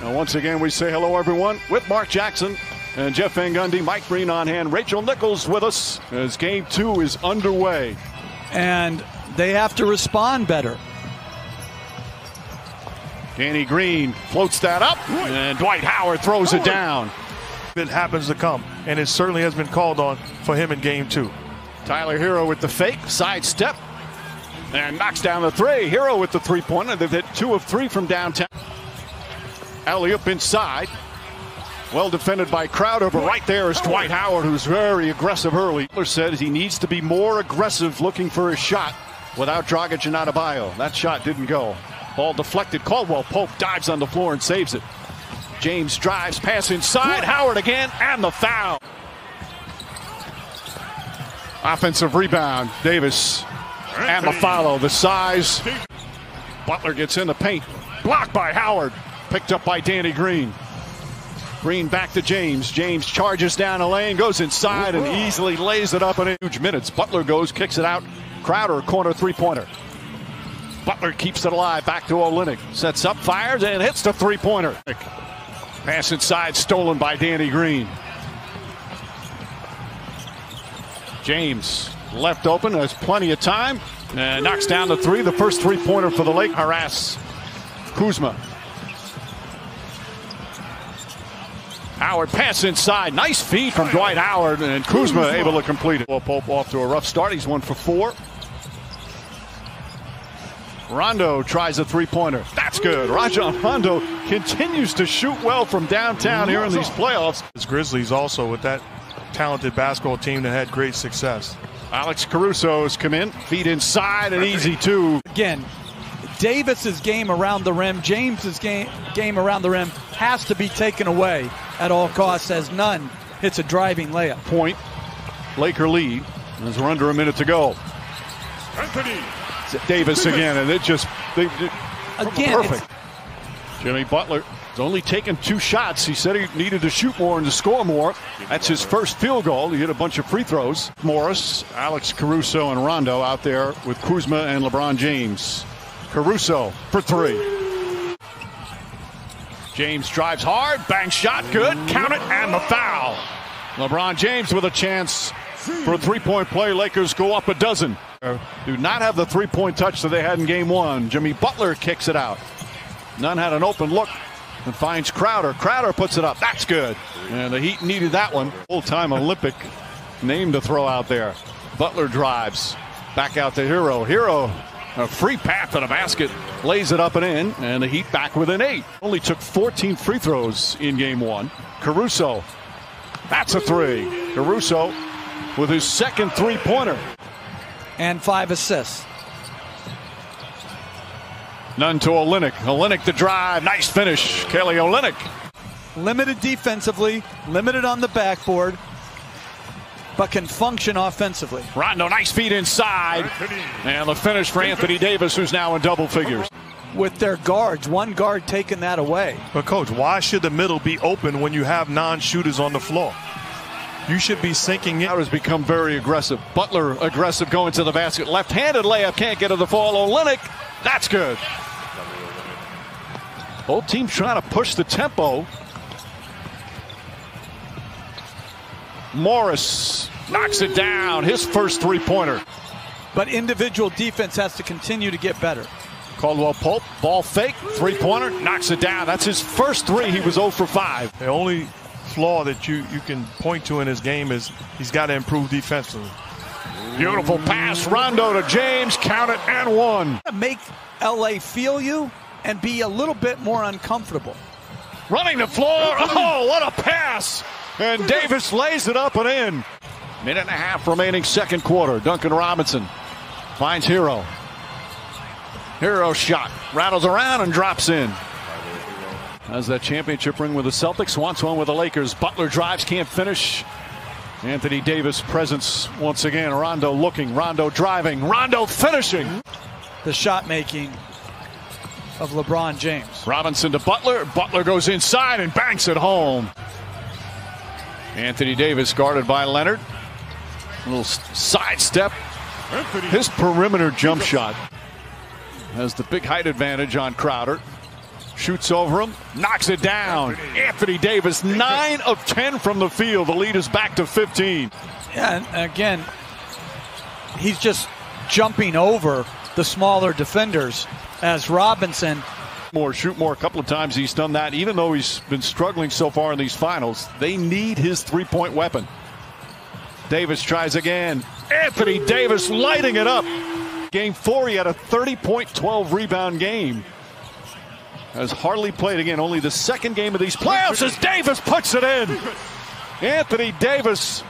Now, once again, we say hello, everyone, with Mark Jackson and Jeff Van Gundy, Mike Breen on hand, Rachel Nichols with us as game two is underway. And they have to respond better. Danny Green floats that up, and Dwight Howard throws it down. It happens to come, and it certainly has been called on for him in game two. Tyler Herro with the fake, sidestep, and knocks down the three. Herro with the three pointer. They've hit two of three from downtown. Alley up inside. Well defended by Crowder, but right there is Dwight Howard, who's very aggressive early. Butler said he needs to be more aggressive looking for a shot without Dragic and Adebayo. That shot didn't go. Ball deflected. Caldwell Pope dives on the floor and saves it. James drives, pass inside. Howard again, and the foul. Offensive rebound. Davis and the follow. The size. Butler gets in the paint. Blocked by Howard. Picked up by Danny Green. Green back to James. James charges down the lane, goes inside, and easily lays it up in huge minutes. Butler goes, kicks it out. Crowder, corner three pointer. Butler keeps it alive. Back to Olynyk. Sets up, fires, and hits the three pointer. Pass inside, stolen by Danny Green. James left open, has plenty of time, and knocks down the three. The first three pointer for the Lake. Harass Kuzma. Howard pass inside. Nice feed from Dwight Howard, and Kuzma able to complete it. Well, Pope off to a rough start. He's one for four. Rondo tries a three-pointer. That's good. Rajon Rondo continues to shoot well from downtown here in these playoffs. As Grizzlies also with that talented basketball team that had great success. Alex Caruso has come in, feet inside, and easy two. Again, Davis's game around the rim, James's game game around the rim has to be taken away at all costs as Nunn hits a driving layup. Point. Laker lead as we're under a minute to go. Anthony Davis again, and it just they, they- Again, perfect. Jimmy Butler has only taken two shots. He said he needed to shoot more and to score more. That's his first field goal. He hit a bunch of free throws. Morris, Alex Caruso, and Rondo out there with Kuzma and LeBron James. Caruso for three. James drives hard, bang shot, good, count it, and the foul. LeBron James with a chance for a three-point play. Lakers go up a dozen. Do not have the three-point touch that they had in game one. Jimmy Butler kicks it out. Nunn had an open look and finds Crowder. Crowder puts it up. That's good. And the Heat needed that one. Full-time Olympic name to throw out there. Butler drives. Back out to Herro. Herro, a free path to the basket, lays it up and in, and the Heat back within eight. Only took 14 free throws in game one. Caruso, that's a three. Caruso with his second three-pointer. and five assists. Nunn to Olynyk. Olynyk the drive. Nice finish. Kelly Olynyk. Limited defensively, limited on the backboard, but can function offensively. Rondo, nice feet inside. And the finish for Anthony Davis, who's now in double figures. With their guards, one guard taking that away. But coach, why should the middle be open when you have non-shooters on the floor? You should be sinking it. Has become very aggressive. Butler aggressive going to the basket. Left-handed layup can't get to the fall. Olynyk, that's good. Both teams trying to push the tempo. Morris knocks it down. His first three-pointer. But individual defense has to continue to get better. Caldwell Pope, ball fake, three-pointer, knocks it down. That's his first three. He was 0 for 5. The only flaw that you, you can point to in his game is he's got to improve defensively. Beautiful pass. Rondo to James. Count it and one. Make LA feel you and be a little bit more uncomfortable. Running the floor. Oh, what a pass. And Davis lays it up and in. Minute and a half remaining second quarter. Duncan Robinson finds Herro. Herro shot. Rattles around and drops in. Has that championship ring with the Celtics. Wants one with the Lakers. Butler drives, can't finish. Anthony Davis presence once again. Rondo looking. Rondo driving. Rondo finishing. The shot making of LeBron James. Robinson to Butler. Butler goes inside and banks it home. Anthony Davis guarded by Leonard. A little sidestep. His perimeter jump shot has the big height advantage on Crowder. Shoots over him, knocks it down. Anthony Davis, 9 of 10 from the field. The lead is back to 15. Yeah, and again, he's just jumping over the smaller defenders as Robinson. More, shoot more. A couple of times he's done that, even though he's been struggling so far in these finals. They need his three point weapon. Davis tries again. Anthony Davis lighting it up. Game four, he had a 30 point, 12 rebound game. Has hardly played again. Only the second game of these playoffs as Davis puts it in. Anthony Davis.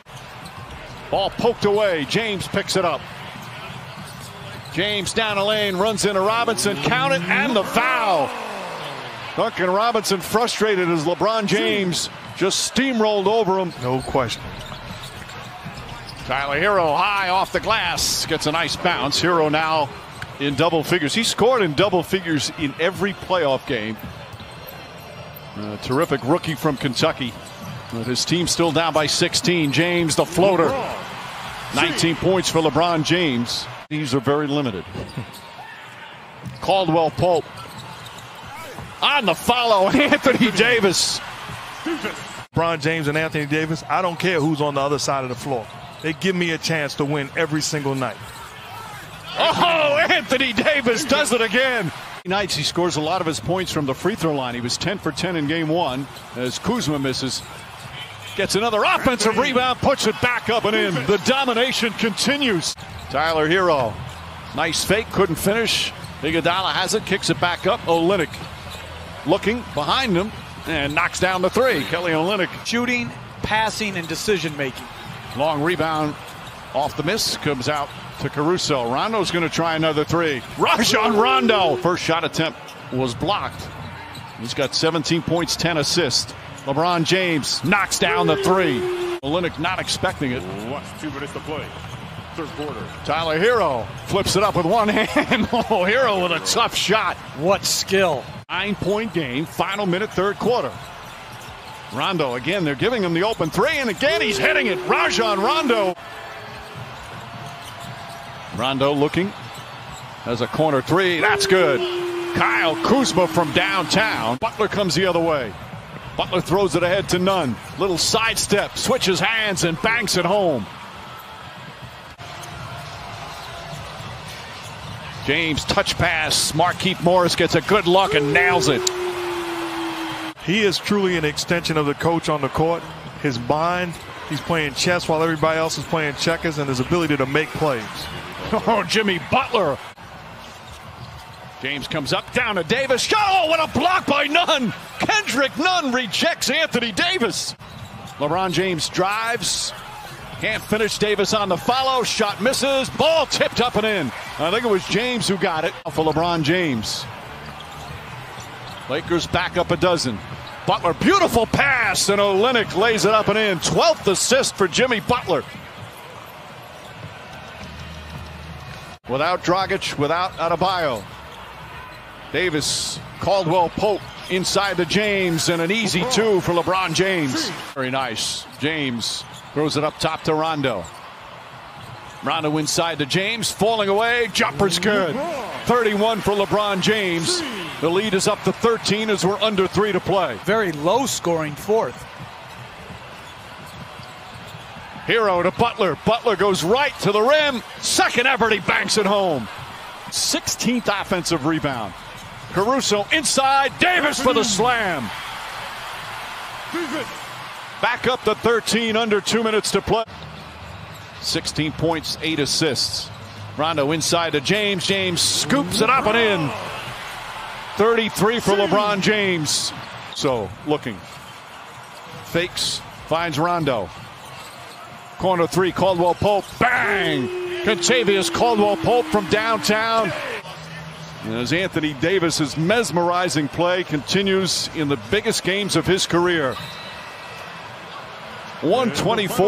Ball poked away. James picks it up. James down the lane, runs into Robinson, count it, and the foul. Duncan Robinson frustrated as LeBron James just steamrolled over him. No question. Tyler Herro high off the glass, gets a nice bounce. Herro now in double figures. He scored in double figures in every playoff game. A terrific rookie from Kentucky. But his team still down by 16. James, the floater. 19 points for LeBron James. These are very limited. Caldwell Pope. On the follow, Anthony Davis. LeBron James and Anthony Davis, I don't care who's on the other side of the floor. They give me a chance to win every single night. Oh, Anthony Davis does it again. Nights he scores a lot of his points from the free throw line. He was 10 for 10 in game one as Kuzma misses. Gets another offensive rebound, puts it back up and in. The domination continues. Tyler Herro. Nice fake, couldn't finish. Iguodala has it, kicks it back up. Olynyk looking behind him and knocks down the three. Kelly Olynyk Shooting, passing, and decision making. Long rebound off the miss comes out to Caruso. Rondo's going to try another three. Rajon Rondo. First shot attempt was blocked. He's got 17 points, 10 assists. LeBron James knocks down the three. Olynyk not expecting it. Watch two minutes to play. Third quarter. Tyler Herro flips it up with one hand. Oh, Herro with a tough shot. What skill. Nine point game, final minute, third quarter. Rondo again, they're giving him the open three, and again he's hitting it. Rajon Rondo. Rondo looking as a corner three. That's good. Kyle Kuzma from downtown. Butler comes the other way. Butler throws it ahead to Nunn. Little sidestep, switches hands, and banks it home. James touch pass. Markieff Morris gets a good look and nails it. He is truly an extension of the coach on the court. His mind, he's playing chess while everybody else is playing checkers, and his ability to make plays. Oh, Jimmy Butler. James comes up, down to Davis. Oh, what a block by Nunn. Kendrick Nunn rejects Anthony Davis. LeBron James drives. Can't finish Davis on the follow. Shot misses. Ball tipped up and in. I think it was James who got it for LeBron James. Lakers back up a dozen. Butler, beautiful pass, and Olynyk lays it up and in. 12th assist for Jimmy Butler. Without Dragic, without Adebayo. Davis, Caldwell Pope inside the James, and an easy two for LeBron James. Very nice. James throws it up top to Rondo. Rondo inside the James, falling away. Jumper's good. 31 for LeBron James. The lead is up to 13 as we're under three to play. Very low scoring fourth. Herro to Butler. Butler goes right to the rim. Second effort, he banks it home. 16th offensive rebound. Caruso inside. Davis for the slam. Back up to 13, under two minutes to play. 16 points, eight assists. Rondo inside to James. James scoops it up and in. 33 for LeBron James. So looking. Fakes, finds Rondo. Corner three, Caldwell Pope. Bang! Kentavious Caldwell Pope from downtown. And as Anthony Davis's mesmerizing play continues in the biggest games of his career. 124.